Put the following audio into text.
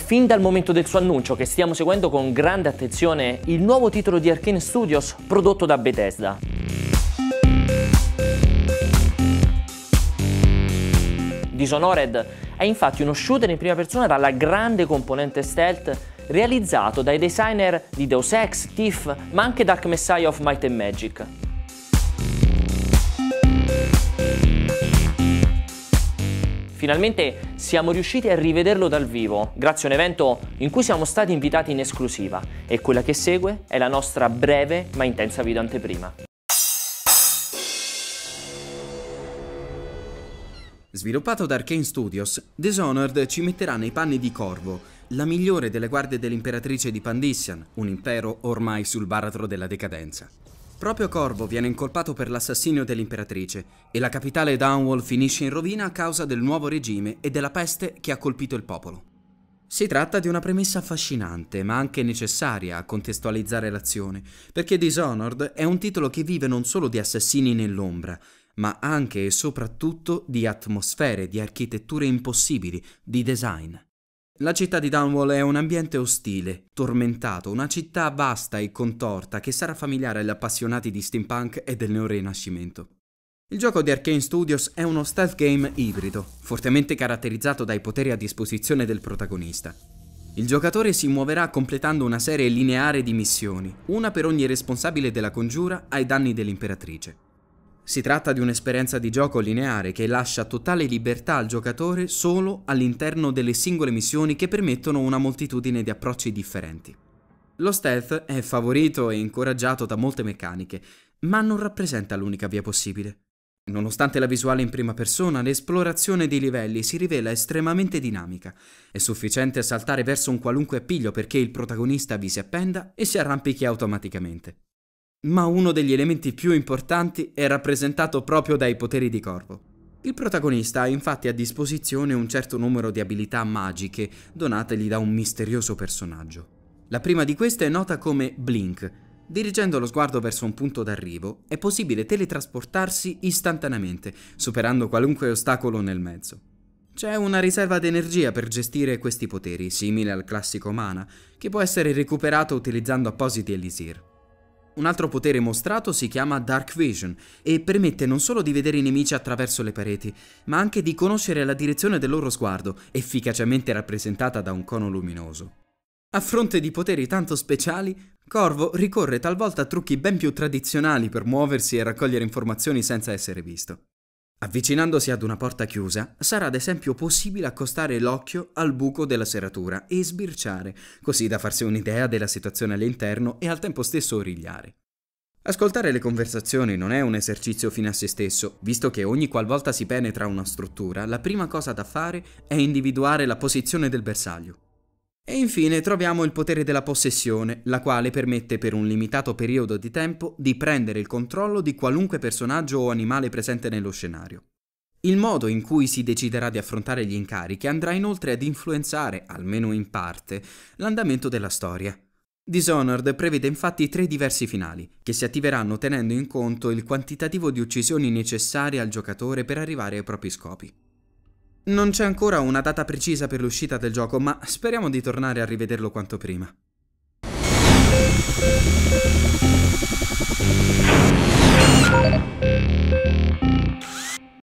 fin dal momento del suo annuncio che stiamo seguendo con grande attenzione il nuovo titolo di Arkane Studios prodotto da Bethesda. Dishonored è infatti uno shooter in prima persona dalla grande componente stealth realizzato dai designer di Deus Ex, Thief, ma anche Dark Messiah of Might and Magic. Finalmente siamo riusciti a rivederlo dal vivo, grazie a un evento in cui siamo stati invitati in esclusiva e quella che segue è la nostra breve ma intensa video anteprima. Sviluppato da Arkane Studios, Dishonored ci metterà nei panni di Corvo, la migliore delle guardie dell'imperatrice di Pandissian, un impero ormai sul baratro della decadenza. Proprio Corvo viene incolpato per l'assassinio dell'imperatrice e la capitale Downwall finisce in rovina a causa del nuovo regime e della peste che ha colpito il popolo. Si tratta di una premessa affascinante, ma anche necessaria a contestualizzare l'azione, perché Dishonored è un titolo che vive non solo di assassini nell'ombra, ma anche e soprattutto di atmosfere, di architetture impossibili, di design. La città di Downwall è un ambiente ostile, tormentato, una città vasta e contorta che sarà familiare agli appassionati di steampunk e del neorinascimento. Il gioco di Arkane Studios è uno stealth game ibrido, fortemente caratterizzato dai poteri a disposizione del protagonista. Il giocatore si muoverà completando una serie lineare di missioni, una per ogni responsabile della congiura ai danni dell'imperatrice. Si tratta di un'esperienza di gioco lineare che lascia totale libertà al giocatore solo all'interno delle singole missioni che permettono una moltitudine di approcci differenti. Lo stealth è favorito e incoraggiato da molte meccaniche, ma non rappresenta l'unica via possibile. Nonostante la visuale in prima persona, l'esplorazione dei livelli si rivela estremamente dinamica. È sufficiente saltare verso un qualunque appiglio perché il protagonista vi si appenda e si arrampichi automaticamente. Ma uno degli elementi più importanti è rappresentato proprio dai poteri di corpo. Il protagonista ha infatti a disposizione un certo numero di abilità magiche donategli da un misterioso personaggio. La prima di queste è nota come Blink. Dirigendo lo sguardo verso un punto d'arrivo è possibile teletrasportarsi istantaneamente, superando qualunque ostacolo nel mezzo. C'è una riserva d'energia per gestire questi poteri, simile al classico mana, che può essere recuperato utilizzando appositi elisir. Un altro potere mostrato si chiama Dark Vision e permette non solo di vedere i nemici attraverso le pareti, ma anche di conoscere la direzione del loro sguardo, efficacemente rappresentata da un cono luminoso. A fronte di poteri tanto speciali, Corvo ricorre talvolta a trucchi ben più tradizionali per muoversi e raccogliere informazioni senza essere visto. Avvicinandosi ad una porta chiusa, sarà ad esempio possibile accostare l'occhio al buco della serratura e sbirciare, così da farsi un'idea della situazione all'interno e al tempo stesso origliare. Ascoltare le conversazioni non è un esercizio fine a se stesso, visto che ogni qualvolta si penetra una struttura, la prima cosa da fare è individuare la posizione del bersaglio. E infine troviamo il potere della possessione, la quale permette per un limitato periodo di tempo di prendere il controllo di qualunque personaggio o animale presente nello scenario. Il modo in cui si deciderà di affrontare gli incarichi andrà inoltre ad influenzare, almeno in parte, l'andamento della storia. Dishonored prevede infatti tre diversi finali, che si attiveranno tenendo in conto il quantitativo di uccisioni necessarie al giocatore per arrivare ai propri scopi. Non c'è ancora una data precisa per l'uscita del gioco, ma speriamo di tornare a rivederlo quanto prima. you